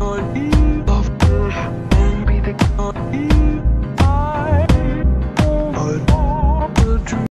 on